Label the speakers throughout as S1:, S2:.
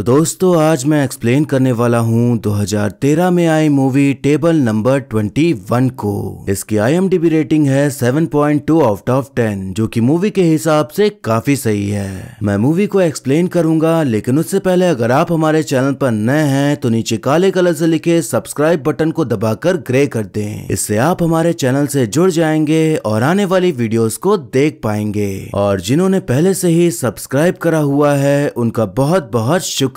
S1: तो दोस्तों, आज मैं एक्सप्लेन करने वाला हूँ 2013 में आई मूवी टेबल नंबर 21 को। इसकी आईएमडीबी रेटिंग है 7.2 आउट ऑफ़ 10 जो कि मूवी के हिसाब से काफ़ी सही है। मैं मूवी को एक्सप्लेन करूँगा, लेकिन उससे पहले अगर आप हमारे चैनल पर नए हैं तो नीचे काले कलर से लिखे सब्सक्राइब बटन को दबाकर ग्रे कर दें। इससे आप हमारे चैनल से जुड़ जाएँगे और आने वाली वीडियोस को देख पाएँगे। और जिन्होंने पहले से ही सब्सक्राइब करा हुआ है, उनका बहुत बहुत शुक्रिया।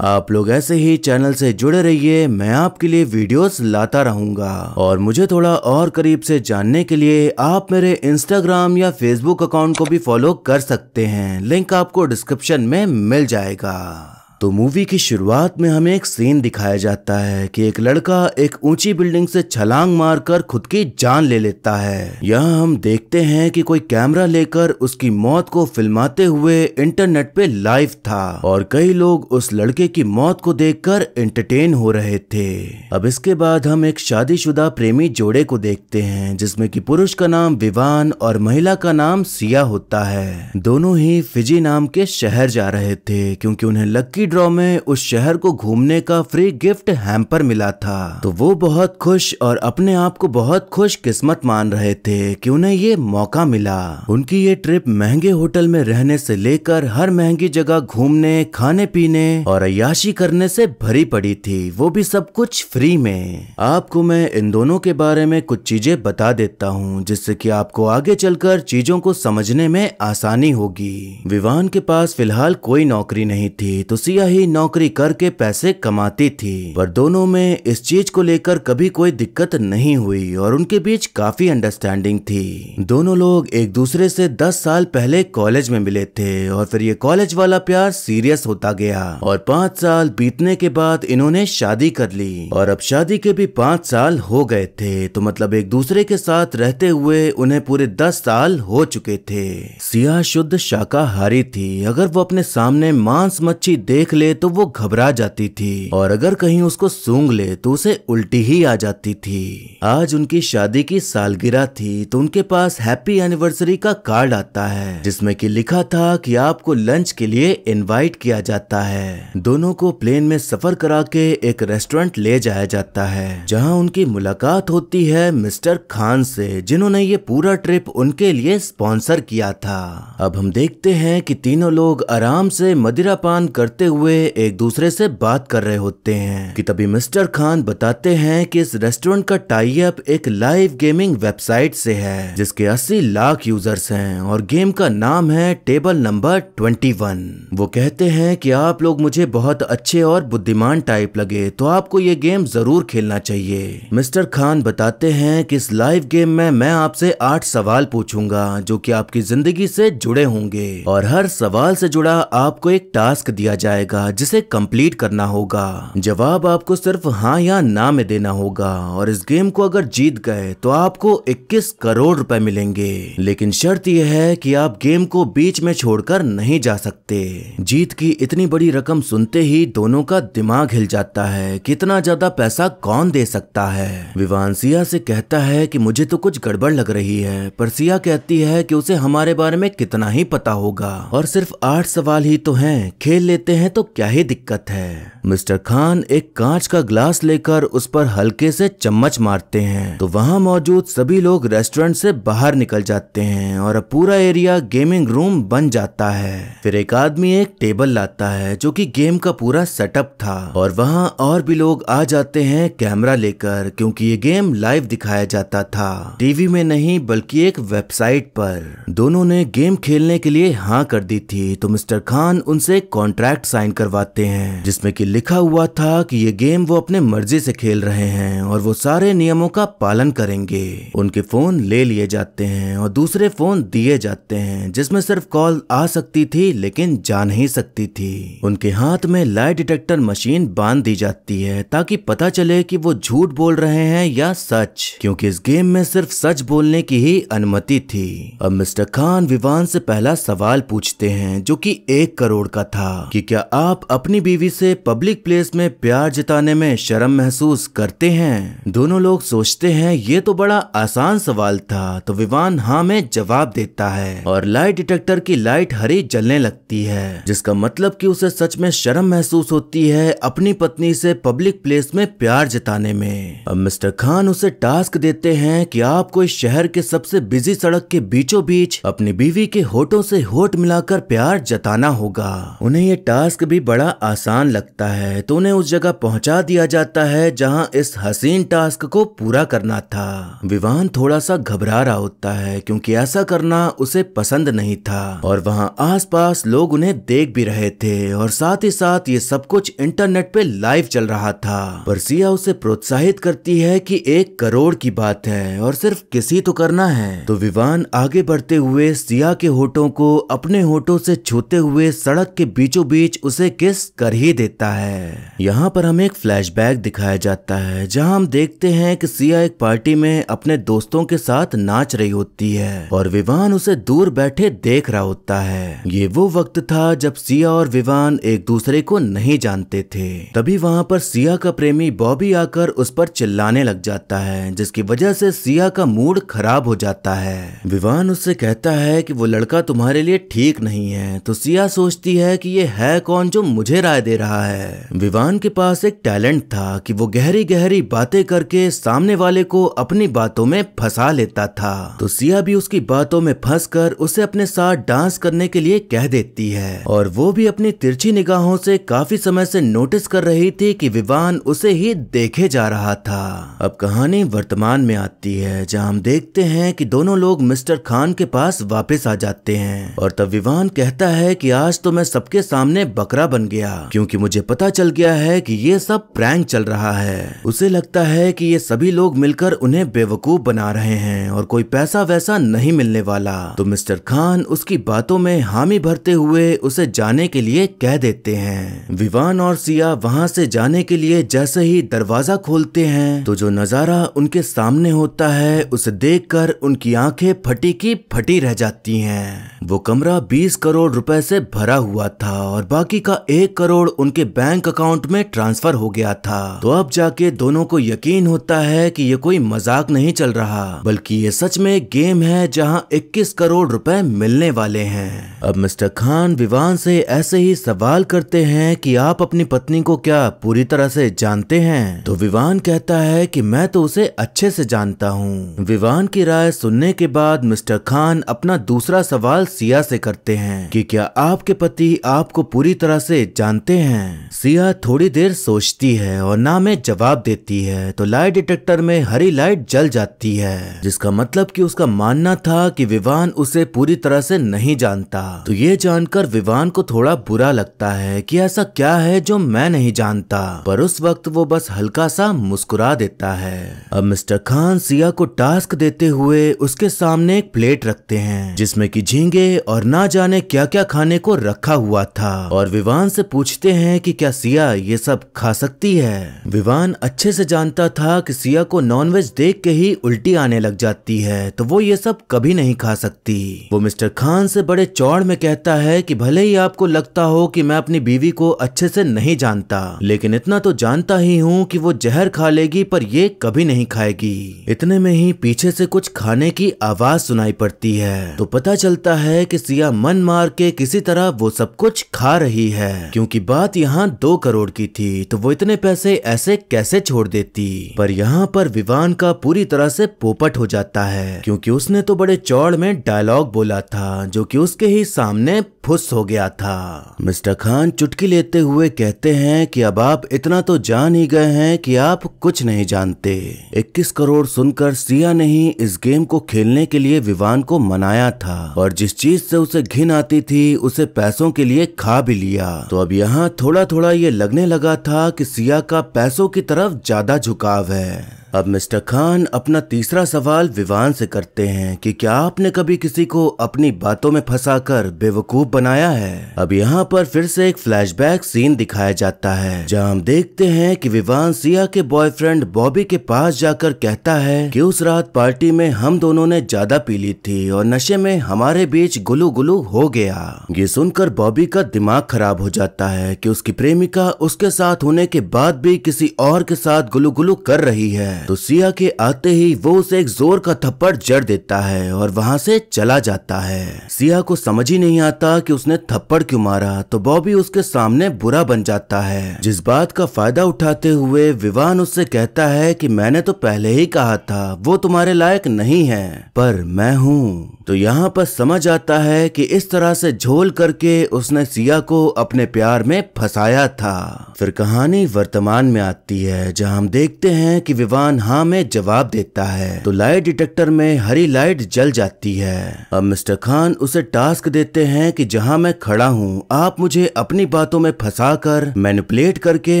S1: आप लोग ऐसे ही चैनल से जुड़े रहिए, मैं आपके लिए वीडियोस लाता रहूँगा। और मुझे थोड़ा और करीब से जानने के लिए आप मेरे इंस्टाग्राम या फेसबुक अकाउंट को भी फॉलो कर सकते हैं। लिंक आपको डिस्क्रिप्शन में मिल जाएगा। तो मूवी की शुरुआत में हमें एक सीन दिखाया जाता है कि एक लड़का एक ऊँची बिल्डिंग से छलांग मारकर खुद की जान ले लेता है। यहाँ हम देखते हैं कि कोई कैमरा लेकर उसकी मौत को फिल्माते हुए इंटरनेट पे लाइव था और कई लोग उस लड़के की मौत को देखकर एंटरटेन हो रहे थे। अब इसके बाद हम एक शादीशुदा प्रेमी जोड़े को देखते हैं, जिसमें कि पुरुष का नाम विवान और महिला का नाम सिया होता है। दोनों ही फिजी नाम के शहर जा रहे थे, क्योंकि उन्हें लक्की ड्रॉ में उस शहर को घूमने का फ्री गिफ्ट हैम्पर मिला था। तो वो बहुत खुश और अपने आप को बहुत खुश किस्मत मान रहे थे कि उन्हें ये मौका मिला। उनकी ये ट्रिप महँगे होटल में रहने से लेकर हर महँगी जगह घूमने, खाने पीने और अयाशी करने से भरी पड़ी थी। वो भी सब कुछ फ्री में। आपको मैं इन दोनों के बारे में कुछ चीज़ें बता देता हूँ, जिससे कि आपको आगे चलकर चीज़ों को समझने में आसानी होगी। विवान के पास फ़िलहाल कोई नौकरी नहीं थी तो सिया ही नौकरी करके पैसे कमाती थी। पर दोनों में इस चीज़ को लेकर कभी कोई दिक्कत नहीं हुई और उनके बीच काफ़ी अंडरस्टैंडिंग थी। दोनों लोग एक दूसरे से दस साल पहले कॉलेज में मिले थे और फिर ये कॉलेज वाला प्यार सीरियस होता गया। और पाँच साल बीतने के बाद इन्होंने शादी कर ली। और अब शादी के भी पाँच साल हो गए थे तो मतलब एक दूसरे के साथ रहते हुए उन्हें पूरे दस साल हो चुके थे। सिया शुद्ध शाकाहारी थी, अगर वो अपने सामने मांस मच्छी देख ले तो वो घबरा जाती थी। और अगर कहीं उसको सूंघ ले तो उसे उल्टी ही आ जाती थी। आज उनकी शादी की सालगिरह थी तो उनके पास हैप्पी एनिवर्सरी का कार्ड आता है, जिसमें कि लिखा था कि आपको लंच के लिए इनवाइट किया जाता है। दोनों को प्लेन में सफ़र करा के एक रेस्टोरेंट ले जाया जाता है, जहाँ उनकी मुलाकात होती है मिस्टर खान से, जिन्होंने ये पूरा ट्रिप उनके लिए स्पॉन्सर किया था। अब हम देखते हैं कि तीनों लोग आराम से मदिरा पान करते हुए एक दूसरे से बात कर रहे होते हैं कि तभी मिस्टर खान बताते हैं कि इस रेस्टोरेंट का टाई अप एक लाइव गेमिंग वेबसाइट से है, जिसके 80 लाख यूज़र्स हैं और गेम का नाम है टेबल नंबर 21 वो कहते हैं कि आप लोग मुझे बहुत अच्छे और बुद्धिमान टाइप लगे तो आपको ये गेम ज़रूर खेलना चाहिए। मिस्टर खान बताते हैं कि इस लाइव गेम में मैं आपसे आठ सवाल पूछूँगा, जो कि आपकी ज़िंदगी से जुड़े होंगे, और हर सवाल से जुड़ा आपको एक टास्क दिया जाएगा। जिसे कंप्लीट करना होगा। जवाब आपको सिर्फ़ हाँ या ना में देना होगा। और इस गेम को अगर जीत गए तो आपको 21 करोड़ रुपए मिलेंगे। लेकिन शर्त यह है कि आप गेम को बीच में छोड़कर नहीं जा सकते। जीत की इतनी बड़ी रकम सुनते ही दोनों का दिमाग हिल जाता है कितना ज़्यादा पैसा कौन दे सकता है। विवान सिया से कहता है कि मुझे तो कुछ गड़बड़ लग रही है, पर सिया कहती है कि उसे हमारे बारे में कितना ही पता होगा। और सिर्फ़ आठ सवाल ही तो हैं। खेल लेते हैं तो क्या ही दिक्कत है। मिस्टर खान एक कांच का ग्लास लेकर उस पर हल्के से चम्मच मारते हैं। तो वहाँ मौजूद सभी लोग रेस्टोरेंट से बाहर निकल जाते हैं और पूरा एरिया गेमिंग रूम बन जाता है। फिर एक आदमी एक टेबल लाता है जो कि गेम का पूरा सेटअप था। और वहाँ और भी लोग आ जाते हैं कैमरा लेकर, क्योंकि ये गेम लाइव दिखाया जाता था। टीवी में नहीं, बल्कि एक वेबसाइट पर। दोनों ने गेम खेलने के लिए हाँ कर दी थी। तो मिस्टर खान उनसे कॉन्ट्रैक्ट साइन करवाते हैं, जिसमें कि लिखा हुआ था कि ये गेम वो अपने मर्ज़ी से खेल रहे हैं और वो सारे नियमों का पालन करेंगे। उनके फ़ोन ले लिए जाते हैं और दूसरे फ़ोन दिए जाते हैं, जिसमें सिर्फ़ कॉल आ सकती थी, लेकिन जा नहीं सकती थी। उनके हाथ में लाई डिटेक्टर मशीन बाँध दी जाती है, ताकि पता चले कि वो झूठ बोल रहे हैं या सच, क्योंकि इस गेम में सिर्फ़ सच बोलने की ही अनुमति थी। अब मिस्टर खान विवान से पहला सवाल पूछते हैं, जो कि एक करोड़ का था, कि क्या आप अपनी बीवी से पब्लिक प्लेस में प्यार जताने में शर्म महसूस करते हैं। दोनों लोग सोचते हैं, ये तो बड़ा आसान सवाल था। तो विवान हाँ में जवाब देता है। और लाइट डिटेक्टर की लाइट हरी जलने लगती है, जिसका मतलब कि उसे सच में शर्म महसूस होती है अपनी पत्नी से पब्लिक प्लेस में प्यार जताने में। अब मिस्टर खान उसे टास्क देते हैं कि आपको इस शहर के सबसे बिज़ी सड़क के बीचों बीच अपनी बीवी के होठों से होठ मिलाकर प्यार जताना होगा। उन्हें ये टास्क भी बड़ा आसान लगता है। तो उन्हें उस जगह पहुँचा दिया जाता है, जहाँ इस हसीन टास्क को पूरा करना था। विवान थोड़ा सा घबरा रहा होता है, क्योंकि ऐसा करना उसे पसंद नहीं था। और वहाँ आसपास लोग उन्हें देख भी रहे थे, और साथ ही साथ ये सब कुछ इंटरनेट पे लाइव चल रहा था। पर सिया उसे प्रोत्साहित करती है कि एक करोड़ की बात है, और सिर्फ़ किसी तो करना है। तो विवान आगे बढ़ते हुए सिया के होठों को अपने होठों से छूते हुए सड़क के बीचों बीच उसे किस कर ही देता है? यहाँ पर हमें एक फ्लैशबैक दिखाया जाता है, जहाँ हम देखते हैं कि सिया एक पार्टी में अपने दोस्तों के साथ नाच रही होती है और विवान उसे दूर बैठे देख रहा होता है। ये वो वक्त था जब सिया और विवान एक दूसरे को नहीं जानते थे। तभी वहाँ पर सिया का प्रेमी बॉबी आकर उस पर चिल्लाने लग जाता है, जिसकी वजह से सिया का मूड खराब हो जाता है। विवान उससे कहता है कि वो लड़का तुम्हारे लिए ठीक नहीं है तो सिया सोचती है कि ये है कौन? जो मुझे राय दे रहा है। विवान के पास एक टैलेंट था कि वो गहरी गहरी बातें करके सामने वाले को अपनी बातों में फंसा लेता था। तो सिया भी उसकी बातों में फंस उसे अपने साथ डांस करने के लिए कह देती है। और वो भी अपनी तिरछी निगाहों से काफ़ी समय से नोटिस कर रही थी कि विवान उसे ही देखे जा रहा था। अब कहानी वर्तमान में आती है, जहाँ हम देखते हैं कि दोनों लोग मिस्टर खान के पास वापस आ जाते हैं। और तब विवान कहता है कि आज तो मैं सबके सामने बकरा बन गया, क्योंकि मुझे पता चल गया है कि ये सब प्रैंक चल रहा है। उसे लगता है कि ये सभी लोग मिलकर उन्हें बेवकूफ़ बना रहे हैं और कोई पैसा वैसा नहीं मिलने वाला। तो मिस्टर खान उसकी बातों में हामी भरते हुए उसे जाने के लिए कह देते हैं। विवान और सिया वहाँ से जाने के लिए जैसे ही दरवाज़ा खोलते हैं तो जो नज़ारा उनके सामने होता है, उसे देखकर उनकी आँखें फटी की फटी रह जाती हैं। वो कमरा 20 करोड़ रुपए से भरा हुआ था और बाकी का एक करोड़ उनके बैंक अकाउंट में ट्रांसफ़र हो गया था। तो अब जाके दोनों को यकीन होता है कि ये कोई मज़ाक नहीं चल रहा, बल्कि ये सच में एक गेम है जहाँ 21 करोड़ रुपए मिलने वाले हैं। अब मिस्टर खान विवान से ऐसे ही सवाल करते हैं कि आप अपनी पत्नी को क्या पूरी तरह से जानते हैं? तो विवान कहता है कि मैं तो उसे अच्छे से जानता हूँ। विवान की राय सुनने के बाद मिस्टर खान अपना दूसरा सवाल सिया से करते हैं कि क्या आपके पति आपको पूरी तरह से जानते हैं। सिया थोड़ी देर सोचती है और ना में जवाब देती है तो लाइट डिटेक्टर में हरी लाइट जल जाती है, जिसका मतलब कि उसका मानना था कि विवान उसे पूरी तरह से नहीं जानता। तो ये जानकर विवान को थोड़ा बुरा लगता है कि ऐसा क्या है जो मैं नहीं जानता, पर उस वक्त वो बस हल्का सा मुस्कुरा देता है। अब मिस्टर खान सिया को टास्क देते हुए उसके सामने एक प्लेट रखते हैं, जिसमें कि झींगे और ना जाने क्या क्या खाने को रखा हुआ था, और विवान से पूछते हैं कि क्या सिया ये सब खा सकती है? विवान अच्छे से जानता था कि सिया को नॉनवेज देख के ही उल्टी आने लग जाती है तो वो ये सब कभी नहीं खा सकती। वो मिस्टर खान से बड़े चौड़ में कहता है कि भले ही आपको लगता हो कि मैं अपनी बीवी को अच्छे से नहीं जानता, लेकिन इतना तो जानता ही हूँ कि वो जहर खा लेगी, पर ये कभी नहीं खाएगी। इतने में ही पीछे से कुछ खाने की आवाज़ सुनाई पड़ती है। तो पता चलता है कि सिया मन मार के किसी तरह वो सब कुछ खा रही है। क्योंकि बात यहाँ दो करोड़ की थी तो वो इतने पैसे ऐसे कैसे छोड़ देती? पर यहाँ पर विवान का पूरी तरह से पोपट हो जाता है, क्योंकि उसने तो बड़े चौड़ में डायलॉग बोला था, जो कि उसके ही सामने फुस हो गया था। मिस्टर खान चुटकी लेते हुए कहते हैं कि अब आप इतना तो जान ही गए हैं कि आप कुछ नहीं जानते। 21 करोड़ सुनकर सिया ने ही इस गेम को खेलने के लिए विवान को मनाया था और जिस चीज़ से उसे घिन आती थी, उसे पैसों के लिए खा भी लिया। तो अब यहाँ थोड़ा थोड़ा ये लगने लगा था कि सिया का पैसों की तरफ़ ज़्यादा झुकाव है। अब मिस्टर खान अपना तीसरा सवाल विवान से करते हैं कि क्या आपने कभी किसी को अपनी बातों में फंसाकर बेवकूफ़ बनाया है? अब यहाँ पर फिर से एक फ्लैशबैक सीन दिखाया जाता है, जहाँ हम देखते हैं कि विवान सिया के बॉयफ्रेंड बॉबी के पास जाकर कहता है कि उस रात पार्टी में हम दोनों ने ज़्यादा पी ली थी और नशे में हमारे बीच गुलू गुलू हो गया। ये सुनकर बॉबी का दिमाग खराब हो जाता है कि उसकी प्रेमिका उसके साथ होने के बाद भी किसी और के साथ गुलू गुलू कर रही है। तो सिया के आते ही वो उसे एक ज़ोर का थप्पड़ जड़ देता है और वहाँ से चला जाता है। सिया को समझ ही नहीं आता कि उसने थप्पड़ क्यों मारा तो बॉबी उसके सामने बुरा बन जाता है। जिस बात का फ़ायदा उठाते हुए विवान उससे कहता है कि मैंने तो पहले ही कहा था, वो तुम्हारे लायक नहीं है, पर मैं हूँ। तो यहाँ पर समझ आता है कि इस तरह से झोल करके उसने सिया को अपने प्यार में फंसाया था। फिर कहानी वर्तमान में आती है, जहाँ हम देखते हैं कि विवान हाँ में जवाब देता है तो लाइट डिटेक्टर में हरी लाइट जल जाती है। अब मिस्टर खान उसे टास्क देते हैं कि जहाँ मैं खड़ा हूँ, आप मुझे अपनी बातों में फंसा कर मैनिपुलेट करके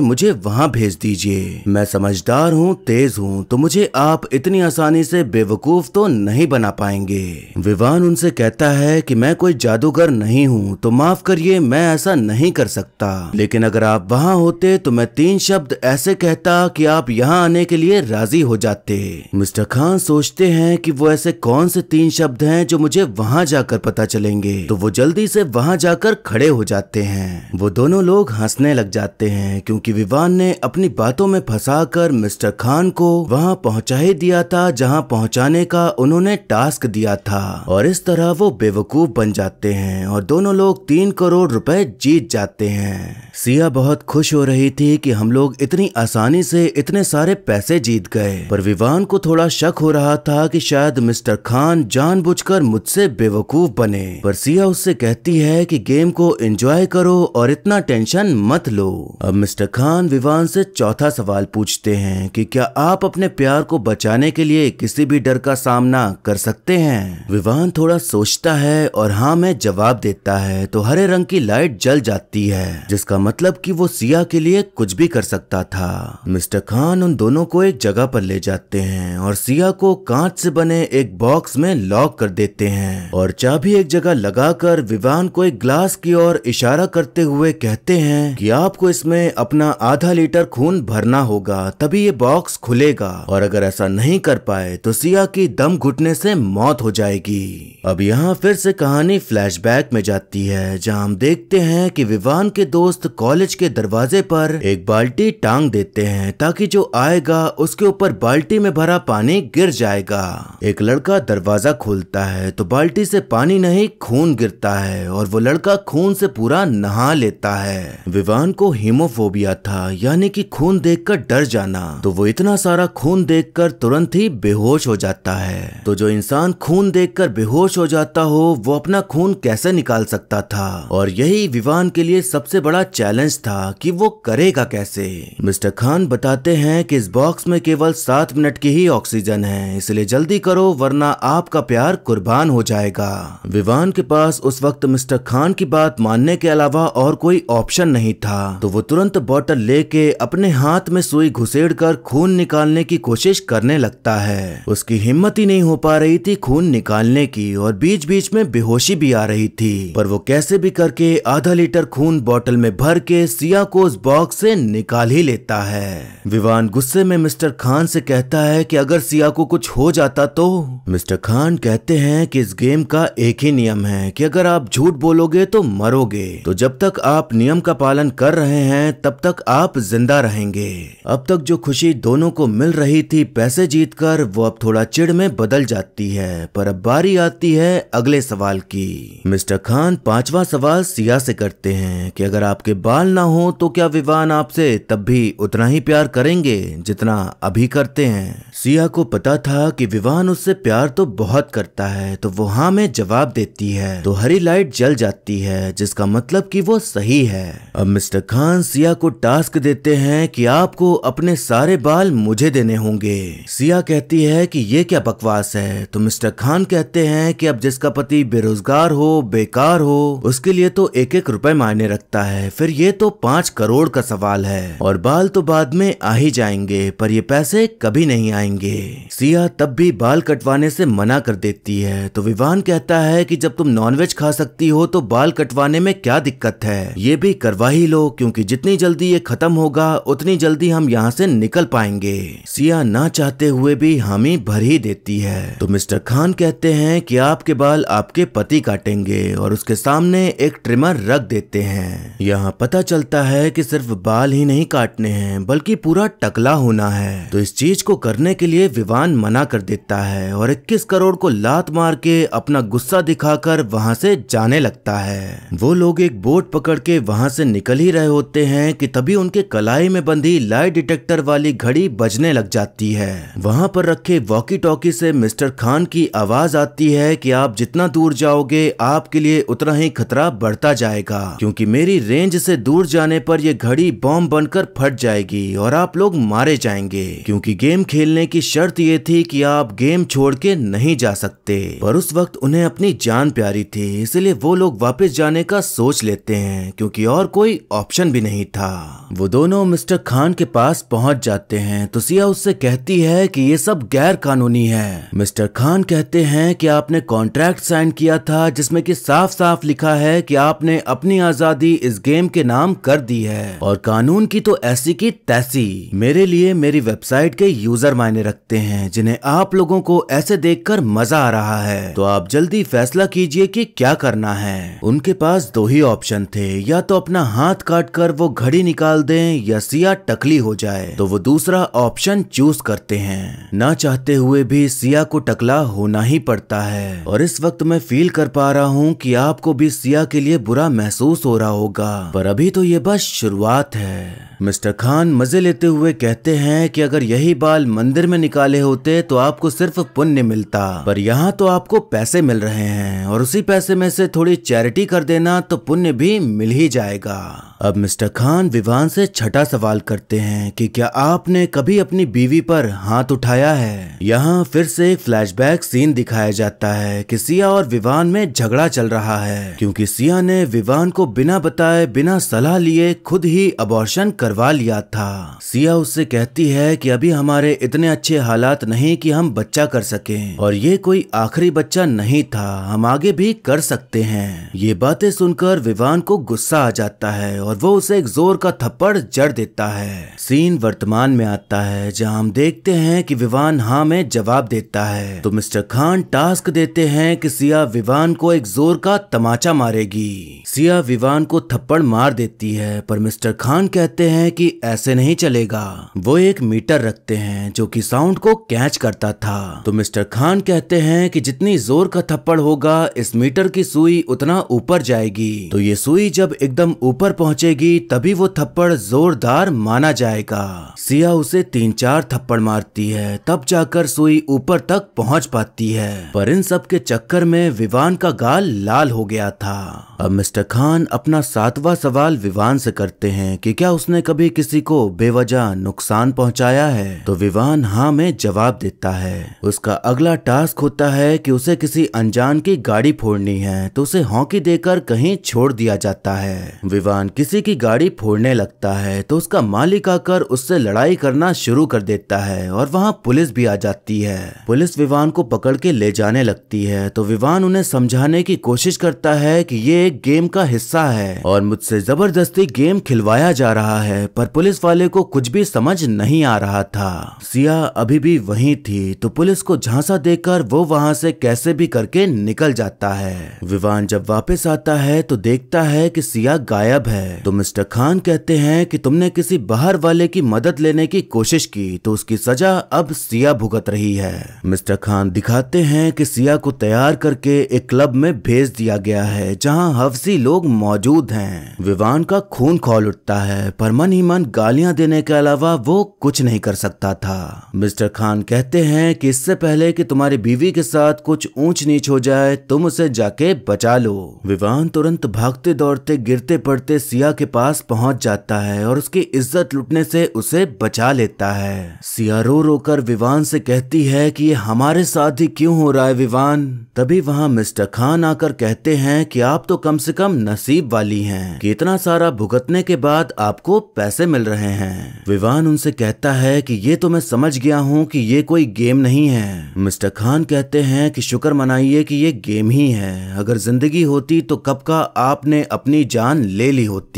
S1: मुझे वहाँ भेज दीजिए। मैं समझदार हूँ, तेज हूँ तो मुझे आप इतनी आसानी से बेवकूफ़ तो नहीं बना पाएँगे। विवान उनसे कहता है कि मैं कोई जादूगर नहीं हूँ तो माफ़ करिए, मैं ऐसा नहीं कर सकता। लेकिन अगर आप वहाँ होते तो मैं तीन शब्द ऐसे कहता कि आप यहाँ आने के लिए राज़ी हो जाते। मिस्टर खान सोचते हैं कि वो ऐसे कौन से तीन शब्द हैं जो मुझे वहाँ जाकर पता चलेंगे। तो वो जल्दी से वहाँ जाकर खड़े हो जाते हैं। वो दोनों लोग हंसने लग जाते हैं क्योंकि विवान ने अपनी बातों में फंसा मिस्टर खान को वहाँ पहुँचा ही दिया था, जहाँ पहुँचाने का उन्होंने टास्क दिया था। और इस तरह वो बेवकूफ़ बन जाते हैं और दोनों लोग तीन करोड़ रुपए जीत जाते हैं। सिया बहुत खुश हो रही थी कि हम लोग इतनी आसानी से इतने सारे पैसे जीत गए। पर विवान को थोड़ा शक हो रहा था कि शायद मिस्टर खान जानबूझकर मुझसे बेवकूफ़ बने। पर सिया उससे कहती है कि गेम को एंजॉय करो और इतना टेंशन मत लो। अब मिस्टर खान विवान से चौथा सवाल पूछते हैं कि क्या आप अपने प्यार को बचाने के लिए किसी भी डर का सामना कर सकते हैं? विवान थोड़ा सोचता है और हाँ में जवाब देता है तो हरे रंग की लाइट जल जाती है, जिसका मतलब कि वो सिया के लिए कुछ भी कर सकता था। मिस्टर खान उन दोनों को एक जगह पर ले जाते हैं और सिया को कांच से बने एक बॉक्स में लॉक कर देते हैं। और चाबी एक जगह लगाकर विवान को एक ग्लास की ओर इशारा करते हुए कहते हैं कि आपको इसमें अपना आधा लीटर खून भरना होगा, तभी ये बॉक्स खुलेगा। और अगर ऐसा नहीं कर पाए तो सिया की दम घुटने से मौत हो जाएगी। अब यहाँ फिर से कहानी फ्लैशबैक में जाती है, जहाँ हम देखते हैं कि विवान के दोस्त कॉलेज के दरवाजे पर एक बाल्टी टांग देते हैं, ताकि जो आएगा, उसके ऊपर बाल्टी में भरा पानी गिर जाएगा। एक लड़का दरवाज़ा खोलता है तो बाल्टी से पानी नहीं, खून गिरता है, और वो लड़का खून से पूरा नहा लेता है। विवान को हीमोफोबिया था, यानी कि खून देखकर डर जाना। तो वो इतना सारा खून देखकर तुरंत ही बेहोश हो जाता है। तो जो इंसान खून देखकर बेहोश हो जाता हो, वो अपना खून कैसे निकाल सकता था? और यही विवान के लिए सबसे बड़ा चैलेंज था कि वो करेगा कैसे? मिस्टर खान बताते हैं कि इस बॉक्स में केवल सात मिनट की ही ऑक्सीजन है। इसलिए जल्दी करो, वरना आपका प्यार कुर्बान हो जाएगा। विवान के पास उस वक्त मिस्टर खान की बात मानने के अलावा और कोई ऑप्शन नहीं था। तो वो तुरंत बॉटल लेके अपने हाथ में सुई घुसेड़ कर खून निकालने की कोशिश करने लगता है। उसकी हिम्मत ही नहीं हो पा रही थी खून निकालने की, और बीच बीच में बेहोशी भी आ रही थी। पर वो कैसे भी करके आधा लीटर खून बोतल में भर के सिया को उस बॉक्स से निकाल ही लेता है। विवान गुस्से में मिस्टर खान से कहता है कि अगर सिया को कुछ हो जाता तो? मिस्टर खान कहते हैं कि इस गेम का एक ही नियम है कि अगर आप झूठ बोलोगे तो मरोगे। तो जब तक आप नियम का पालन कर रहे हैं, तब तक आप ज़िंदा रहेंगे। अब तक जो खुशी दोनों को मिल रही थी पैसे जीतकर, वो अब थोड़ा चिड़ में बदल जाती है। पर अब बारी आती है अगले सवाल की। मिस्टर खान पांचवा सवाल सिया से करते हैं कि अगर आपके बाल ना हो तो क्या विवान आपसे तब भी उतना ही प्यार करेंगे, जितना अभी करते हैं। सिया को पता था कि विवान उससे प्यार तो बहुत करता है तो वो हाँ में जवाब देती है। तो हरी लाइट जल जाती है, जिसका मतलब कि वो सही है। अब मिस्टर खान सिया को टास्क देते हैं कि आपको अपने सारे बाल मुझे देने होंगे। सिया कहती है कि ये क्या बकवास है? तो मिस्टर खान कहते हैं कि अब जिसका पति बेरोजगार हो, बेकार हो, उसके लिए तो एक एक रुपए मायने रखता है। फिर ये तो पाँच करोड़ का सवाल है। और बाल तो बाद में आ ही जाएँगे, पर ये पैसे कभी नहीं आएँगे। सिया तब भी बाल कटवाने से मना कर देती है। तो विवान कहता है कि जब तुम नॉनवेज खा सकती हो तो बाल कटवाने में क्या दिक्कत है? ये भी करवा ही लो, क्योंकि जितनी जल्दी ये खत्म होगा, उतनी जल्दी हम यहाँ से निकल पाएँगे। सिया ना चाहते हुए भी हामी भर ही देती है। तो मिस्टर खान कहते हैं कि आपके बाल आपके पति काटेंगे और उसके सामने एक ट्रिमर रख देते हैं। यहाँ पता चलता है कि सिर्फ़ बाल ही नहीं काटने हैं, बल्कि पूरा टकला होना है। तो इस चीज़ को करने के लिए विवान मना कर देता है और 21 करोड़ को लात मार के अपना गुस्सा दिखाकर वहाँ से जाने लगता है। वो लोग एक बोट पकड़ के वहाँ से निकल ही रहे होते हैं कि तभी उनके कलाई में बंधी लाई डिटेक्टर वाली घड़ी बजने लग जाती है। वहाँ पर रखे वॉकी टॉकी से मिस्टर खान की आवाज़ आती है कि आप जितना दूर जाओगे, आपके लिए उतना ही खतरा बढ़ता जाएगा, क्योंकि मेरी रेंज से दूर जाने पर यह घड़ी बॉम्ब बनकर फट जाएगी और आप लोग मारे जाएँगे। क्योंकि गेम खेलने की शर्त ये थी कि आप गेम छोड़ के नहीं जा सकते। पर उस वक्त उन्हें अपनी जान प्यारी थी, इसलिए वो लोग वापस जाने का सोच लेते हैं, क्योंकि और कोई ऑप्शन भी नहीं था। वो दोनों मिस्टर खान के पास पहुँच जाते हैं। तो सिया उससे कहती है कि ये सब गैर कानूनी है। मिस्टर खान कहते हैं कि आपने कॉन्ट्रैक्ट साइन किया था, जिसमें कि साफ़ साफ़ लिखा है कि आपने अपनी आज़ादी इस गेम के नाम कर दी है। और कानून की तो ऐसी की तैसी। मेरे लिए मेरी वेबसाइट के यूज़र मायने रखते हैं, जिन्हें आप लोगों को ऐसे देखकर मज़ा आ रहा है। तो आप जल्दी फैसला कीजिए कि क्या करना है। उनके पास दो ही ऑप्शन थे, या तो अपना हाथ काट कर वो घड़ी निकाल दें, या सिया टकली हो जाए। तो वो दूसरा ऑप्शन चूज़ करते हैं। ना चाहते हुए भी सिया को टकला होना ही पड़ता है। और इस वक्त मैं फील कर पा रहा हूँ कि आपको भी सिया के लिए बुरा महसूस हो रहा होगा। पर अभी तो ये बस शुरुआत है। मिस्टर खान मज़े लेते हुए कहते हैं कि अगर यही बाल मंदिर में निकाले होते तो आपको सिर्फ़ पुण्य मिलता। पर यहाँ तो आपको पैसे मिल रहे हैं और उसी पैसे में से थोड़ी चैरिटी कर देना तो पुण्य भी मिल ही जाएगा। अब मिस्टर खान विवान से छठा सवाल करते हैं कि क्या आपने कभी अपनी बीवी पर हाथ उठाया है? यहाँ फिर से एक फ्लैशबैक सीन दिखाया जाता है कि सिया और विवान में झगड़ा चल रहा है, क्योंकि सिया ने विवान को बिना बताए, बिना सलाह लिए खुद ही अबॉर्शन करवा लिया था। सिया उससे कहती है कि अभी हमारे इतने अच्छे हालात नहीं कि हम बच्चा कर सके, और ये कोई आखिरी बच्चा नहीं था, हम आगे भी कर सकते हैं। ये बातें सुनकर विवान को गुस्सा आ जाता है और वो उसे एक ज़ोर का थप्पड़ जड़ देता है। सीन वर्तमान में आता है, जहाँ हम देखते हैं कि विवान हाँ में जवाब देता है। तो मिस्टर खान टास्क देते हैं कि सिया विवान को एक ज़ोर का तमाचा मारेगी। सिया विवान को थप्पड़ मार देती है, पर मिस्टर खान कहते हैं कि ऐसे नहीं चलेगा। वो एक मीटर रखते हैं, जो कि साउंड को कैच करता था। तो मिस्टर खान कहते हैं कि जितनी ज़ोर का थप्पड़ होगा, इस मीटर की सुई उतना ऊपर जाएगी। तो ये सुई जब एकदम ऊपर पहुंचेगी, तभी वो थप्पड़ जोरदार माना जाएगा। सिया उसे तीन चार थप्पड़ मारती है, तब जाकर सुई ऊपर तक पहुँच पाती है। पर इन सब के चक्कर में विवान का गाल लाल हो गया था। अब मिस्टर खान अपना सातवां सवाल विवान से करते हैं कि क्या उसने कभी किसी को बेवजह नुकसान पहुँचाया है? तो विवान हाँ में जवाब देता है। उसका अगला टास्क होता है कि उसे किसी अनजान की गाड़ी फोड़नी है तो उसे हॉकी देकर कहीं छोड़ दिया जाता है। विवान किसी की गाड़ी फोड़ने लगता है तो उसका मालिक आकर उससे लड़ाई करना शुरू कर देता है और वहाँ पुलिस भी आ जाती है। पुलिस विवान को पकड़ के ले जाने लगती है तो विवान उन्हें समझाने की कोशिश करता है कि ये एक गेम का हिस्सा है और मुझसे ज़बरदस्ती गेम खिलवाया जा रहा है, पर पुलिस वाले को कुछ भी समझ नहीं आ रहा था। सिया अभी भी वहीं थी तो पुलिस को झांसा देकर वो वहाँ से कैसे भी करके निकल जाता है। विवान जब वापस आता है तो देखता है कि सिया गायब है। तो मिस्टर खान कहते हैं कि तुमने किसी बाहर वाले की मदद लेने की कोशिश की तो उसकी सजा अब सिया भुगत रही है। मिस्टर खान दिखाते हैं कि सिया को तैयार करके एक क्लब में भेज दिया गया है, जहाँ हफ्सी लोग मौजूद हैं। विवान का खून खोल उठता है, पर मन ही मन गालियाँ देने के अलावा वो कुछ नहीं कर सकता था। मिस्टर खान कहते हैं कि इससे पहले कि तुम्हारी बीवी के साथ कुछ ऊंच नीच हो जाए, तुम उसे जाके बचा लो। विवान तुरंत भागते दौड़ते, गिरते पड़ते सिया सिया के पास पहुँच जाता है और उसकी इज़्ज़त लुटने से उसे बचा लेता है। सिया रो रो कर विवान से कहती है कि ये हमारे साथ ही क्यों हो रहा है विवान? तभी वहाँ मिस्टर खान आकर कहते हैं कि आप तो कम से कम नसीब वाली हैं, कि इतना सारा भुगतने के बाद आपको पैसे मिल रहे हैं। विवान उनसे कहता है कि ये तो मैं समझ गया हूँ कि ये कोई गेम नहीं है। मिस्टर खान कहते हैं कि शुक्र मनाइए कि ये गेम ही है। अगर ज़िंदगी होती तो कब का आपने अपनी जान ले ली होती?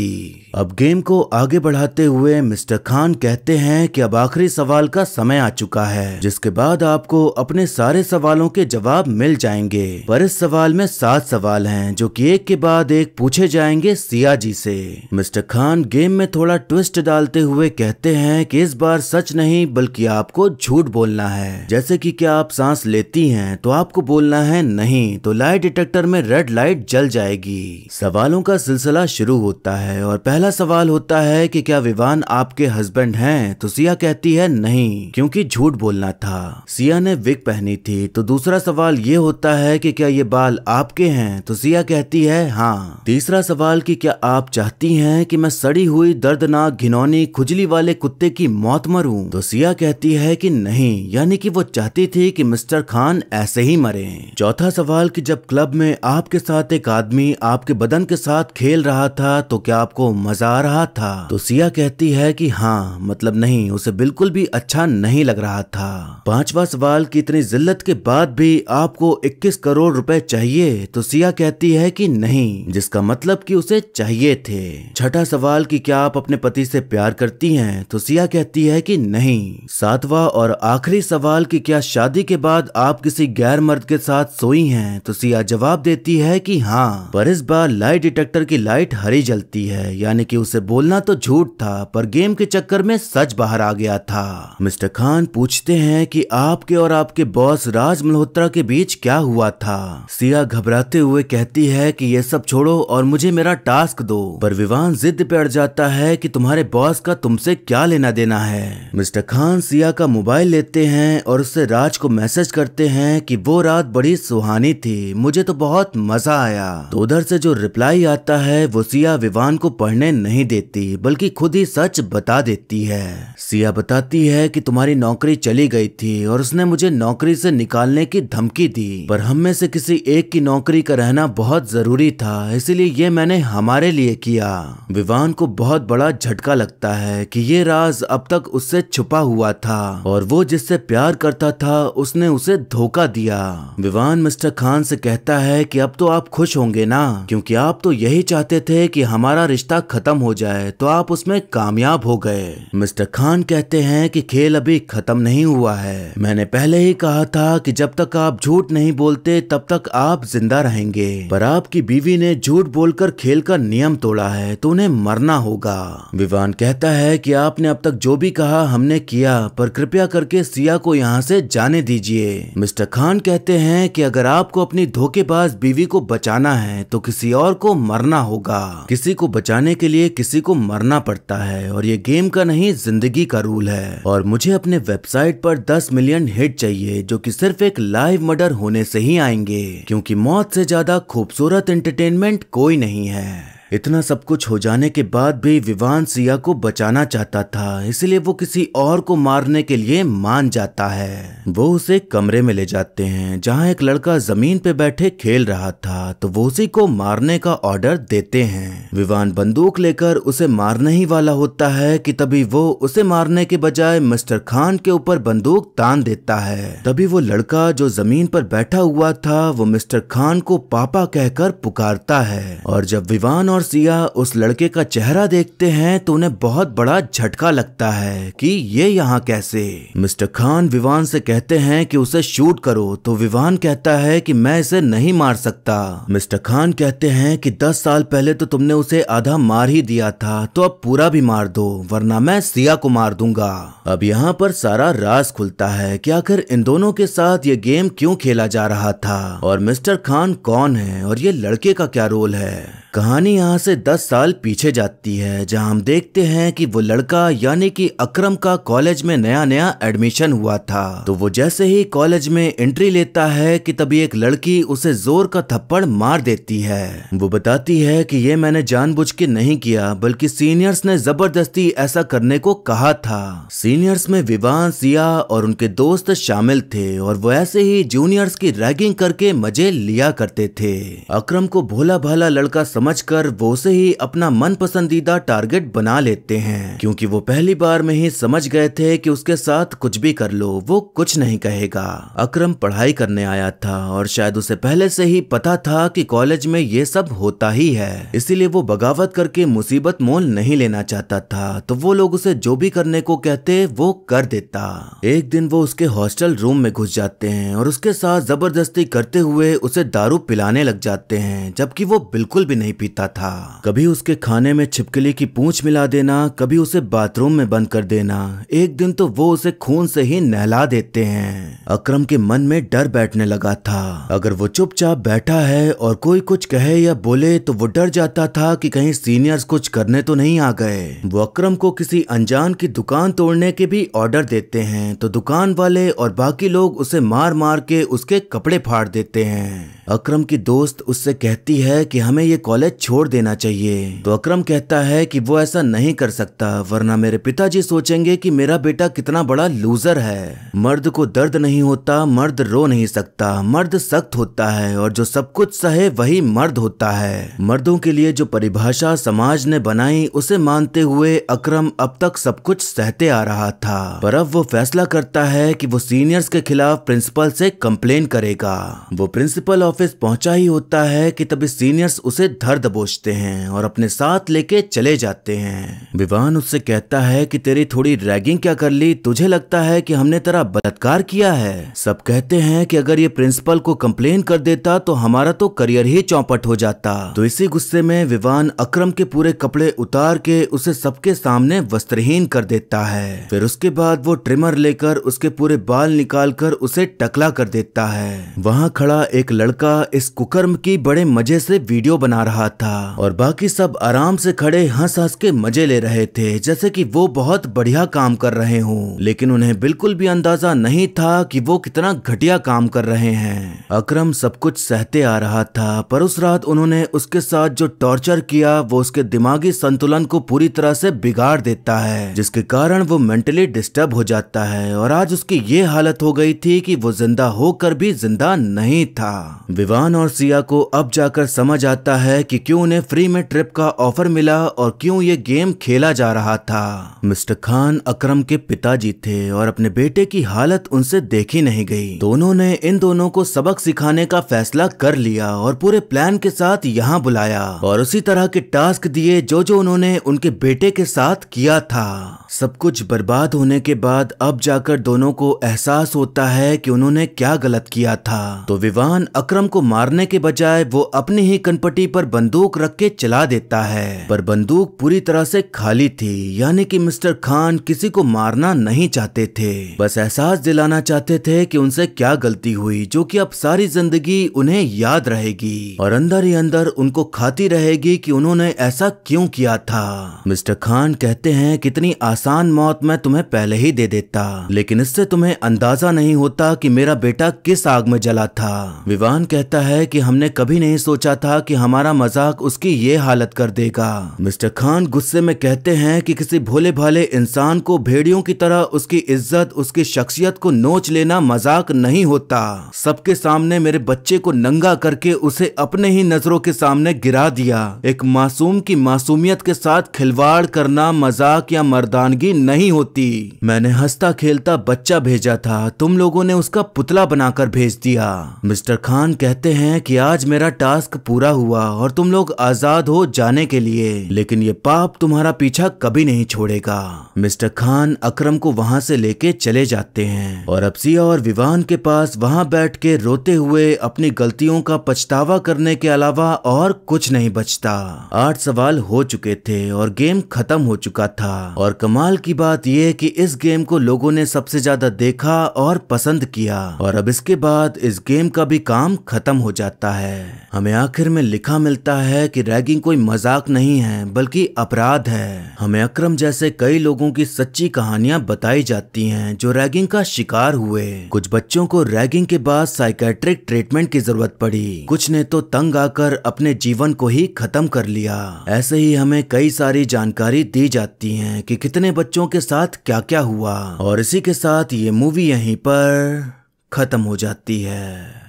S1: अब गेम को आगे बढ़ाते हुए मिस्टर खान कहते हैं कि अब आखिरी सवाल का समय आ चुका है, जिसके बाद आपको अपने सारे सवालों के जवाब मिल जाएँगे। पर इस सवाल में सात सवाल हैं, जो कि एक के बाद एक पूछे जाएँगे सिया जी से। मिस्टर खान गेम में थोड़ा ट्विस्ट डालते हुए कहते हैं कि इस बार सच नहीं, बल्कि आपको झूठ बोलना है। जैसे कि क्या आप सांस लेती हैं तो आपको बोलना है नहीं तो लाइट डिटेक्टर में रेड लाइट जल जाएगी। सवालों का सिलसिला शुरू होता है। और पहला सवाल होता है कि क्या विवान आपके हस्बैंड हैं? तो सिया कहती है, नहीं, क्योंकि झूठ बोलना था। सिया ने विग पहनी थी। तो दूसरा सवाल ये होता है कि क्या ये बाल आपके हैं? तो सिया कहती है हाँ। तीसरा सवाल कि क्या आप चाहती हैं कि मैं सड़ी हुई दर्दनाक घिनौनी खुजली वाले कुत्ते की मौत मरूं? तो सिया कहती है कि नहीं, यानी कि वो चाहती थी कि मिस्टर खान ऐसे ही मरे। चौथा सवाल कि जब क्लब में आपके साथ एक आदमी आपके बदन के साथ खेल रहा था तो क्या आपको मज़ा आ रहा था। तो सिया कहती है कि हाँ मतलब नहीं, उसे बिल्कुल भी अच्छा नहीं लग रहा था। पांचवा सवाल की इतनी जिल्लत के बाद भी आपको 21 करोड़ रुपए चाहिए तो सिया कहती है कि नहीं, जिसका मतलब कि उसे चाहिए थे। छठा सवाल कि क्या आप अपने पति से प्यार करती हैं? तो सिया कहती है कि नहीं। सातवां और आखिरी सवाल कि क्या शादी के बाद आप किसी गैर मर्द के साथ सोई हैं? तो सिया जवाब देती है कि हाँ पर इस बार लाइट डिटेक्टर की लाइट हरी जलती है। यानी कि उसे बोलना तो झूठ था, पर गेम के चक्कर में सच बाहर आ गया था। मिस्टर खान पूछते हैं कि आपके और आपके बॉस राज मल्होत्रा के बीच क्या हुआ था। सिया घबराते हुए कहती है कि ये सब छोड़ो और मुझे मेरा टास्क दो। पर विवान जिद पे अड़ जाता है कि तुम्हारे बॉस का तुमसे क्या लेना देना है। मिस्टर खान सिया का मोबाइल लेते हैं और उससे राज को मैसेज करते हैं कि वो रात बड़ी सुहानी थी, मुझे तो बहुत मज़ा आया। तो उधर से जो रिप्लाई आता है, वो सिया विवान को पढ़ने नहीं देती, बल्कि खुद ही सच बता देती है। सिया बताती है कि तुम्हारी नौकरी चली गई थी और उसने मुझे नौकरी से निकालने की धमकी दी। पर हम में से किसी एक की नौकरी का रहना बहुत ज़रूरी था, इसलिए ये मैंने हमारे लिए किया। विवान को बहुत बड़ा झटका लगता है कि ये राज अब तक उससे छुपा हुआ था, और वो जिससे प्यार करता था, उसने उसे धोखा दिया। विवान मिस्टर खान से कहता है कि अब तो आप खुश होंगे ना, क्योंकि आप तो यही चाहते थे कि हमारा रिश्ता खत्म खत्म हो जाए तो आप उसमें कामयाब हो गए। मिस्टर खान कहते हैं कि खेल अभी खत्म नहीं हुआ है। मैंने पहले ही कहा था कि जब तक आप झूठ नहीं बोलते, तब तक आप ज़िंदा रहेंगे। पर आपकी बीवी ने झूठ बोलकर खेल का नियम तोड़ा है तो उन्हें मरना होगा। विवान कहता है कि आपने अब तक जो भी कहा, हमने किया, पर कृपया करके सिया को यहाँ से जाने दीजिए। मिस्टर खान कहते हैं कि अगर आपको अपनी धोखेबाज बीवी को बचाना है तो किसी और को मरना होगा। किसी को बचाने के लिए किसी को मरना पड़ता है और ये गेम का नहीं, ज़िंदगी का रूल है। और मुझे अपने वेबसाइट पर 10 मिलियन हिट चाहिए, जो कि सिर्फ़ एक लाइव मर्डर होने से ही आएँगे, क्योंकि मौत से ज़्यादा खूबसूरत एंटरटेनमेंट कोई नहीं है। इतना सब कुछ हो जाने के बाद भी विवान सिया को बचाना चाहता था, इसलिए वो किसी और को मारने के लिए मान जाता है। वो उसे कमरे में ले जाते हैं, जहाँ एक लड़का ज़मीन पे बैठे खेल रहा था तो वो उसी को मारने का ऑर्डर देते हैं। विवान बंदूक लेकर उसे मारने ही वाला होता है कि तभी वो उसे मारने के बजाय मिस्टर खान के ऊपर बंदूक तान देता है। तभी वो लड़का जो ज़मीन पर बैठा हुआ था, वो मिस्टर खान को पापा कहकर पुकारता है। और जब विवान और सिया उस लड़के का चेहरा देखते हैं तो उन्हें बहुत बड़ा झटका लगता है कि ये यहाँ कैसे? मिस्टर खान विवान से कहते हैं कि उसे शूट करो तो विवान कहता है कि मैं इसे नहीं मार सकता। मिस्टर खान कहते हैं कि दस साल पहले तो तुमने उसे आधा मार ही दिया था तो अब पूरा भी मार दो, वरना मैं सिया को मार दूँगा। अब यहाँ पर सारा राज खुलता है कि आखिर इन दोनों के साथ ये गेम क्यों खेला जा रहा था? और मिस्टर खान कौन है और ये लड़के का क्या रोल है? कहानी यहाँ से 10 साल पीछे जाती है, जहाँ हम देखते हैं कि वो लड़का यानी कि अकरम का कॉलेज में नया नया एडमिशन हुआ था। तो वो जैसे ही कॉलेज में एंट्री लेता है कि तभी एक लड़की उसे ज़ोर का थप्पड़ मार देती है। वो बताती है कि ये मैंने जानबूझ के नहीं किया, बल्कि सीनियर्स ने ज़बरदस्ती ऐसा करने को कहा था। सीनियर्स में विवान, सिया और उनके दोस्त शामिल थे और वो ऐसे ही जूनियर्स की रैगिंग करके मज़े लिया करते थे। अक्रम को भोला भाला लड़का समझकर वो उसे ही अपना मन पसंदीदा टारगेट बना लेते हैं। क्योंकि वो पहली बार में ही समझ गए थे कि उसके साथ कुछ भी कर लो, वो कुछ नहीं कहेगा। अक्रम पढ़ाई करने आया था और शायद उसे पहले से ही पता था कि कॉलेज में ये सब होता ही है। इसीलिए वो बगावत करके मुसीबत मोल नहीं लेना चाहता था तो वो लोग उसे जो भी करने को कहते, वो कर देता। एक दिन वो उसके हॉस्टल रूम में घुस जाते हैं और उसके साथ ज़बरदस्ती करते हुए उसे दारू पिलाने लग जाते हैं, जबकि वो बिल्कुल भी नहीं पीता था। कभी उसके खाने में छिपकली की पूंछ मिला देना, कभी उसे बाथरूम में बंद कर देना। एक दिन तो वो उसे खून से ही नहला देते हैं। अक्रम के मन में डर बैठने लगा था। अगर वो चुपचाप बैठा है और कोई कुछ कहे या बोले तो वो डर जाता था कि कहीं सीनियर्स कुछ करने तो नहीं आ गए। वो अक्रम को किसी अनजान की दुकान तोड़ने के भी ऑर्डर देते हैं तो दुकान वाले और बाकी लोग उसे मार मार के उसके कपड़े फाड़ देते हैं। अक्रम की दोस्त उससे कहती है कि हमें ये कॉलेज छोड़ देना चाहिए। तो अक्रम कहता है कि वो ऐसा नहीं कर सकता, वरना मेरे पिताजी सोचेंगे कि मेरा बेटा कितना बड़ा लूजर है। मर्द को दर्द नहीं होता, मर्द रो नहीं सकता। मर्द सख्त होता है और जो सब कुछ सहे वही मर्द होता है। मर्दों के लिए जो परिभाषा समाज ने बनाई, उसे मानते हुए अक्रम अब तक सब कुछ सहते आ रहा था। पर अब वो फैसला करता है कि वो सीनियर्स के खिलाफ प्रिंसिपल से कंप्लेन करेगा। वो प्रिंसिपल ऑफ़िस पहुँचा ही होता है कि तभी सीनियर्स उसे धर दबोचते हैं और अपने साथ लेके चले जाते हैं। विवान उससे कहता है कि तेरी थोड़ी रैगिंग क्या कर ली? तुझे लगता है कि हमने तेरा बलात्कार किया है? सब कहते हैं कि अगर ये प्रिंसिपल को कंप्लेन कर देता तो हमारा तो करियर ही चौपट हो जाता। तो इसी गुस्से में विवान अक्रम के पूरे कपड़े उतार के उसे सबके सामने वस्त्रहीन कर देता है। फिर उसके बाद वो ट्रिमर लेकर उसके पूरे बाल निकाल कर उसे टकला कर देता है। वहाँ खड़ा एक लड़का इस कुकर्म की बड़े मज़े से वीडियो बना रहा था। और बाकी सब आराम से खड़े हंस हंस के मज़े ले रहे थे, जैसे कि वो बहुत बढ़िया काम कर रहे हों। लेकिन उन्हें बिल्कुल भी अंदाज़ा नहीं था कि वो कितना घटिया काम कर रहे हैं। अक्रम सब कुछ सहते आ रहा था, पर उस रात उन्होंने उसके साथ जो टॉर्चर किया, वो उसके दिमागी संतुलन को पूरी तरह से बिगाड़ देता है, जिसके कारण वो मेंटली डिस्टर्ब हो जाता है, और आज उसकी ये हालत हो गई थी कि वो ज़िंदा होकर भी ज़िंदा नहीं था। विवान और सिया को अब जाकर समझ आता है कि क्यों उन्हें फ्री में ट्रिप का ऑफ़र मिला और क्यों ये गेम खेला जा रहा था। मिस्टर खान अकरम के पिताजी थे और अपने बेटे की हालत उनसे देखी नहीं गई। दोनों ने इन दोनों को सबक सिखाने का फैसला कर लिया और पूरे प्लान के साथ यहाँ बुलाया और उसी तरह के टास्क दिए जो जो उन्होंने उनके बेटे के साथ किया था। सब कुछ बर्बाद होने के बाद अब जाकर दोनों को एहसास होता है कि उन्होंने क्या गलत किया था। तो विवान अकरम को मारने के बजाय वो अपनी ही कनपटी पर बंदूक रख के चला देता है। पर बंदूक पूरी तरह से खाली थी, यानी कि मिस्टर खान किसी को मारना नहीं चाहते थे। बस एहसास दिलाना चाहते थे कि उनसे क्या गलती हुई, जो कि अब सारी ज़िंदगी उन्हें याद रहेगी। और अंदर ही अंदर उनको खाती रहेगी कि उन्होंने ऐसा क्यों किया था। मिस्टर खान कहते हैं, कितनी आसान मौत मैं तुम्हें पहले ही दे देता। लेकिन इससे तुम्हें अंदाज़ा नहीं होता कि मेरा बेटा किस आग में जला था। विवान कहता है कि हमने कभी नहीं सोचा था कि हमारा मज़ाक उसकी ये हालत कर देगा। मिस्टर खान गुस्से में कहते हैं कि किसी भोले भाले इंसान को भेड़ियों की तरह उसकी इज़्ज़त, उसकी शख्सियत को नोच लेना मज़ाक नहीं होता। सबके सामने मेरे बच्चे को नंगा करके उसे अपने ही नज़रों के सामने गिरा दिया। एक मासूम की मासूमियत के साथ खिलवाड़ करना मज़ाक या मर्दानगी नहीं होती। मैंने हंसता खेलता बच्चा भेजा था। तुम लोगों ने उसका पुतला बनाकर भेज दिया। मिस्टर खान कहते हैं कि आज मेरा टास्क पूरा हुआ और तुम लोग आज़ाद हो जाने के लिए। लेकिन ये पाप तुम्हारा पीछा कभी नहीं छोड़ेगा। मिस्टर खान अकरम को वहाँ से लेके चले जाते हैं। और अपसिया और विवान के पास वहाँ बैठ के रोते हुए अपनी गलतियों का पछतावा करने के अलावा और कुछ नहीं बचता। आठ सवाल हो चुके थे और गेम खत्म हो चुका था। और कमाल की बात यह कि इस गेम को लोगों ने सबसे ज़्यादा देखा और पसंद किया। और अब इसके बाद इस गेम का भी काम खत्म हो जाता है। हमें आखिर में लिखा मिलता मिलता है कि रैगिंग कोई मज़ाक नहीं है, बल्कि अपराध है। हमें अक्रम जैसे कई लोगों की सच्ची कहानियाँ बताई जाती हैं जो रैगिंग का शिकार हुए। कुछ बच्चों को रैगिंग के बाद साइकेट्रिक ट्रीटमेंट की ज़रूरत पड़ी। कुछ ने तो तंग आकर अपने जीवन को ही खत्म कर लिया। ऐसे ही हमें कई सारी जानकारी दी जाती है कि कितने बच्चों के साथ क्या क्या हुआ। और इसी के साथ ये मूवी यहीं पर खत्म हो जाती है।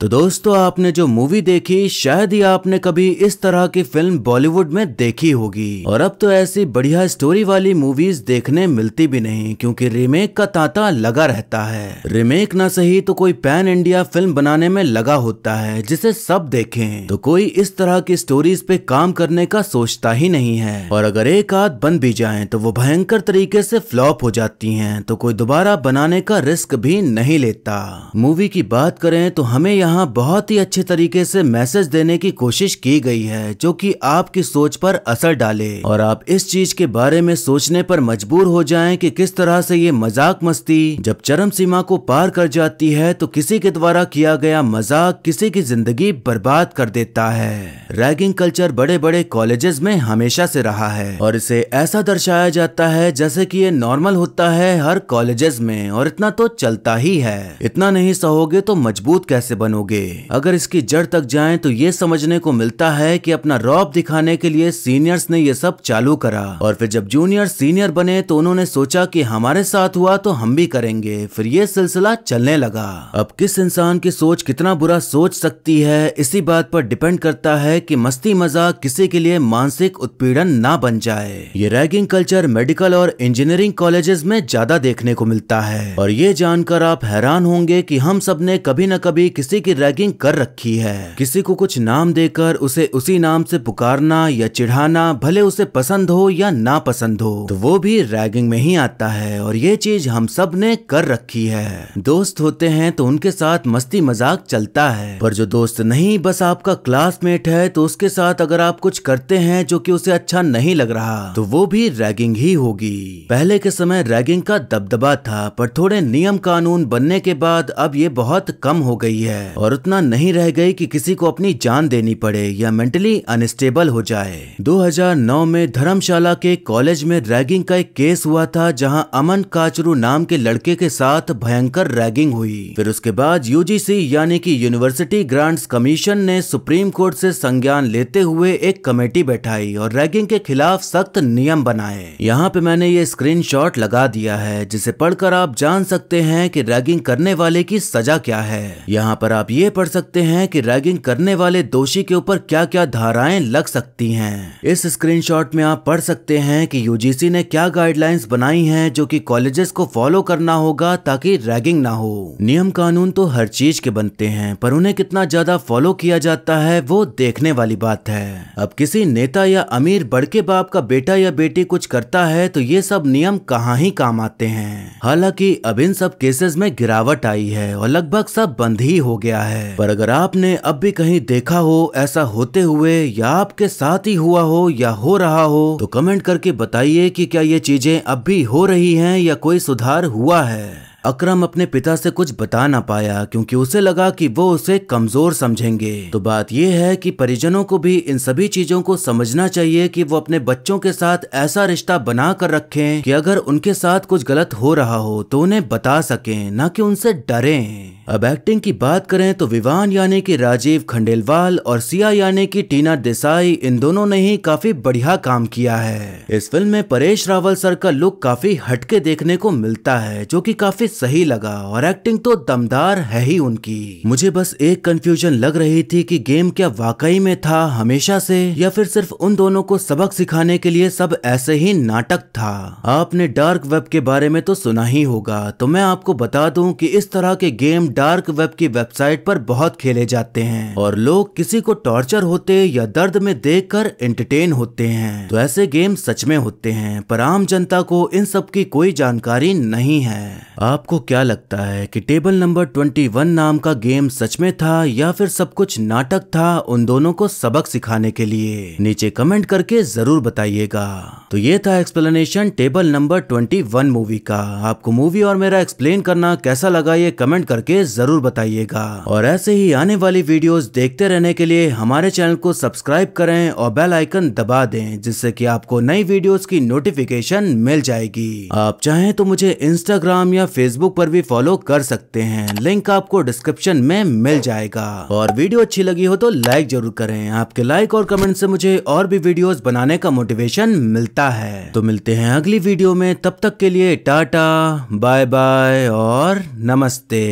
S1: तो दोस्तों, आपने जो मूवी देखी, शायद ही आपने कभी इस तरह की फ़िल्म बॉलीवुड में देखी होगी। और अब तो ऐसी बढ़िया स्टोरी वाली मूवीज़ देखने मिलती भी नहीं, क्योंकि रीमेक का तांता लगा रहता है। रीमेक ना सही तो कोई पैन इंडिया फ़िल्म बनाने में लगा होता है, जिसे सब देखें। तो कोई इस तरह की स्टोरीज पे काम करने का सोचता ही नहीं है। और अगर एक आध बन भी जाए तो वो भयंकर तरीके से फ्लॉप हो जाती है तो कोई दोबारा बनाने का रिस्क भी नहीं लेता। मूवी की बात करें तो हमें यहाँ बहुत ही अच्छे तरीके से मैसेज देने की कोशिश की गई है, जो कि आपकी सोच पर असर डाले। और आप इस चीज़ के बारे में सोचने पर मजबूर हो जाएँ कि किस तरह से ये मज़ाक मस्ती, जब चरम सीमा को पार कर जाती है तो किसी के द्वारा किया गया मज़ाक किसी की ज़िंदगी बर्बाद कर देता है। रैगिंग कल्चर बड़े बड़े कॉलेजेस में हमेशा से रहा है, और इसे ऐसा दर्शाया जाता है जैसे कि ये नॉर्मल होता है हर कॉलेजेस में, और इतना तो चलता ही है। इतना नहीं सहोगे तो मज़बूत कैसे बनोगे अगर इसकी जड़ तक जाएँ तो ये समझने को मिलता है कि अपना रॉब दिखाने के लिए सीनियर्स ने ये सब चालू करा। और फिर जब जूनियर सीनियर बने तो उन्होंने सोचा कि हमारे साथ हुआ तो हम भी करेंगे। फिर ये सिलसिला चलने लगा। अब किस इंसान की सोच कितना बुरा सोच सकती है, इसी बात पर डिपेंड करता है कि मस्ती मज़ाक किसी के लिए मानसिक उत्पीड़न ना बन जाए। ये रैगिंग कल्चर मेडिकल और इंजीनियरिंग कॉलेजेस में ज़्यादा देखने को मिलता है। और ये जानकर आप हैरान होंगे कि हम सबने कभी न कभी किसी की रैगिंग कर रखी है। किसी को कुछ नाम देकर उसे उसी नाम से पुकारना या चिढ़ाना, भले उसे पसंद हो या ना पसंद हो तो वो भी रैगिंग में ही आता है और ये चीज़ हम सबने कर रखी है। दोस्त होते हैं तो उनके साथ मस्ती मज़ाक चलता है, पर जो दोस्त नहीं, बस आपका क्लासमेट है तो उसके साथ अगर आप कुछ करते हैं जो कि उसे अच्छा नहीं लग रहा तो वो भी रैगिंग ही होगी। पहले के समय रैगिंग का दबदबा था, पर थोड़े नियम कानून बनने के बाद अब ये बहुत कम हो गई है। और उतना नहीं रह गई कि किसी को अपनी जान देनी पड़े या मेंटली अनस्टेबल हो जाए। 2009 में धर्मशाला के कॉलेज में रैगिंग का एक केस हुआ था जहाँ अमन काचरू नाम के लड़के के साथ भयंकर रैगिंग हुई। फिर उसके बाद यूजीसी यानी कि यूनिवर्सिटी ग्रांट्स कमीशन ने सुप्रीम कोर्ट से संज्ञान लेते हुए एक कमेटी बैठाई और रैगिंग के खिलाफ सख्त नियम बनाए। यहाँ पे मैंने ये स्क्रीनशॉट लगा दिया है, जिसे पढ़कर आप जान सकते हैं कि रैगिंग करने वाले की सजा क्या है। यहाँ पर आप ये पढ़ सकते हैं कि रैगिंग करने वाले दोषी के ऊपर क्या क्या धाराएँ लग सकती हैं। इस स्क्रीनशॉट में आप पढ़ सकते हैं कि यूजीसी ने क्या गाइडलाइंस बनाई हैं जो कि कॉलेजेस को फॉलो करना होगा ताकि रैगिंग ना हो। नियम कानून तो हर चीज़ के बनते हैं, पर उन्हें कितना ज़्यादा फॉलो किया जाता है वो देखने वाली बात है। अब किसी नेता या अमीर बड़के बाप का बेटा या बेटी कुछ करता है तो ये सब नियम कहाँ ही काम आते हैं। हालाँकि अब इन सब केसेस में गिरावट आई है और लगभग सब बंद ही हो गया है। पर अगर आपने अब भी कहीं देखा हो, ऐसा होते हुए या आपके साथ ही हुआ हो या हो रहा हो तो कमेंट करके बताइए कि क्या ये चीज़ें अब भी हो रही हैं या कोई सुधार हुआ है। अकरम अपने पिता से कुछ बता ना पाया, क्योंकि उसे लगा कि वो उसे कमज़ोर समझेंगे। तो बात यह है कि परिजनों को भी इन सभी चीज़ों को समझना चाहिए कि वो अपने बच्चों के साथ ऐसा रिश्ता बना कर रखें कि अगर उनके साथ कुछ गलत हो रहा हो तो उन्हें बता सकें, न कि उनसे डरें। अब एक्टिंग की बात करें तो विवान यानी कि राजीव खंडेलवाल और सिया यानी कि टीना देसाई, इन दोनों ने ही काफ़ी बढ़िया काम किया है। इस फ़िल्म में परेश रावल सर का लुक काफ़ी हटके देखने को मिलता है, जो कि काफ़ी सही लगा, और एक्टिंग तो दमदार है ही उनकी। मुझे बस एक कंफ्यूजन लग रही थी कि गेम क्या वाकई में था हमेशा से, या फिर सिर्फ़ उन दोनों को सबक सिखाने के लिए सब ऐसे ही नाटक था। आपने डार्क वेब के बारे में तो सुना ही होगा तो मैं आपको बता दूँ कि इस तरह के गेम डार्क वेब की वेबसाइट पर बहुत खेले जाते हैं और लोग किसी को टॉर्चर होते या दर्द में देख कर एंटरटेन होते हैं। तो ऐसे गेम सच में होते हैं, पर आम जनता को इन सब की कोई जानकारी नहीं है। आपको क्या लगता है कि टेबल नंबर 21 नाम का गेम सच में था या फिर सब कुछ नाटक था उन दोनों को सबक सिखाने के लिए? नीचे कमेंट करके ज़रूर बताइएगा। तो ये था एक्सप्लेनेशन टेबल नंबर 21 मूवी का। आपको मूवी और मेरा एक्सप्लेन करना कैसा लगा ये कमेंट करके ज़रूर बताइएगा। और ऐसे ही आने वाली वीडियोस देखते रहने के लिए हमारे चैनल को सब्सक्राइब करें और बेल आइकन दबा दें, जिससे कि आपको नई वीडियोस की नोटिफिकेशन मिल जाएगी। आप चाहें तो मुझे इंस्टाग्राम या फेसबुक पर भी फॉलो कर सकते हैं। लिंक आपको डिस्क्रिप्शन में मिल जाएगा। और वीडियो अच्छी लगी हो तो लाइक ज़रूर करें। आपके लाइक और कमेंट से मुझे और भी वीडियोस बनाने का मोटिवेशन मिलता है। तो मिलते हैं अगली वीडियो में। तब तक के लिए टाटा बाय बाय और नमस्ते।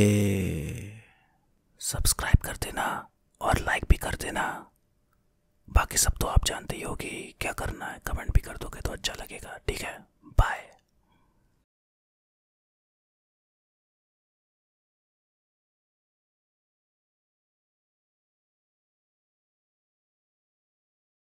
S1: सब्सक्राइब कर देना और लाइक भी कर देना। बाकी सब तो आप जानते ही होगी क्या करना है। कमेंट भी कर दोगे तो अच्छा लगेगा। ठीक है? बाय